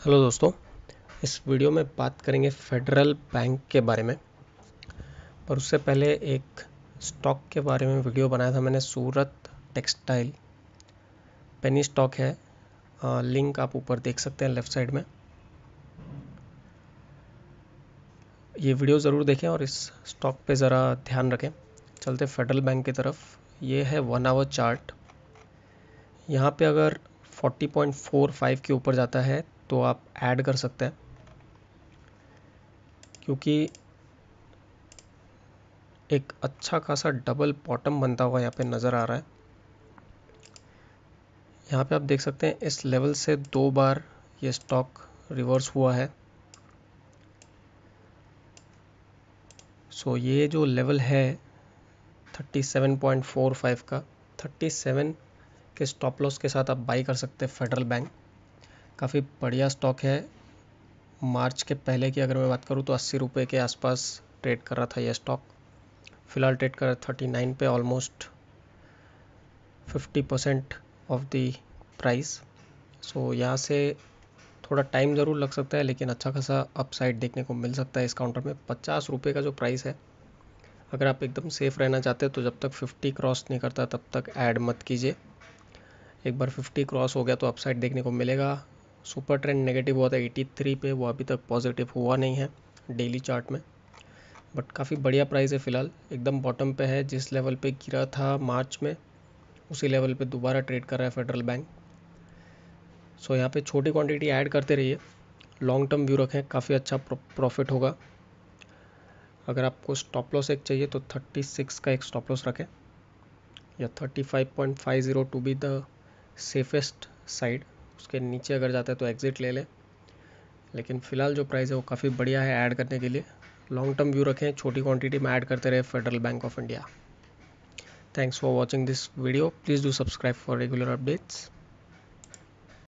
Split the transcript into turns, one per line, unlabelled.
Hello दोस्तों इस video में बात करेंगे फेडरल बैंक के बारे में। पर उससे पहले एक स्टॉक के बारे में वीडियो बनाया था मैंने सूरत टेक्सटाइल। पेनी स्टॉक है। आ, लिंक आप ऊपर देख सकते हैं लेफ़्ट साइड में। ये वीडियो ज़रूर देखें और इस स्टॉक पे ज़रा ध्यान रखें। चलते फेडरल बैंक की तरफ़। ये है वन आवर चार्ट यहाँ पे अगर 40.45 के ऊपर जाता है तो आप ऐड कर सकते हैं। क्योंकि एक अच्छा खासा डबल बॉटम बनता हुआ यहाँ पे नज़र आ रहा है। यहाँ पे आप देख सकते हैं, इस लेवल से दो बार ये स्टॉक रिवर्स हुआ है। सो ये जो लेवल है 37.45 का 37 के स्टॉप लॉस के साथ आप बाई कर सकते हैं फेडरल बैंक काफ़ी बढ़िया स्टॉक है। मार्च के पहले की अगर मैं बात करूँ तो अस्सी रुपये के आसपास ट्रेड कर रहा था यह स्टॉक फ़िलहाल ट्रेड कर रहा थर्टी नाइन पे almost fifty percent of the price so यहाँ से थोड़ा टाइम ज़रूर लग सकता है, लेकिन अच्छा खासा अपसाइड देखने को मिल सकता है इस काउंटर में। पचास रुपये का जो प्राइस है, अगर आप एकदम सेफ़ रहना चाहते हैं तो जब तक फिफ्टी क्रॉस नहीं करता, तब तक ऐड मत कीजिए। एक बार फिफ्टी क्रॉस हो गया तो अपसाइड देखने को मिलेगा। सुपर ट्रेंड नेगेटिव हुआ था 83 पे, वो अभी तक पॉजिटिव हुआ नहीं है डेली चार्ट में। बट काफ़ी बढ़िया प्राइस है फ़िलहाल, एकदम बॉटम पे है, जिस लेवल पे गिरा था मार्च में, उसी लेवल पे दोबारा ट्रेड कर रहा है फेडरल बैंक सो यहाँ पे छोटी क्वांटिटी ऐड करते रहिए लॉन्ग टर्म व्यू रखें, काफ़ी अच्छा प्रॉफिट होगा। अगर आपको स्टॉप लॉस एक चाहिए तो 36 का एक स्टॉप लॉस रखें, या 35.50 to be the safest side उसके नीचे अगर जाता है तो एग्ज़िट ले लें। लेकिन फ़िलहाल जो प्राइस है वो काफ़ी बढ़िया है ऐड करने के लिए। लॉन्ग टर्म व्यू रखें, छोटी क्वांटिटी में ऐड करते रहे Federal Bank of India thanks for watching this video please do subscribe for regular updates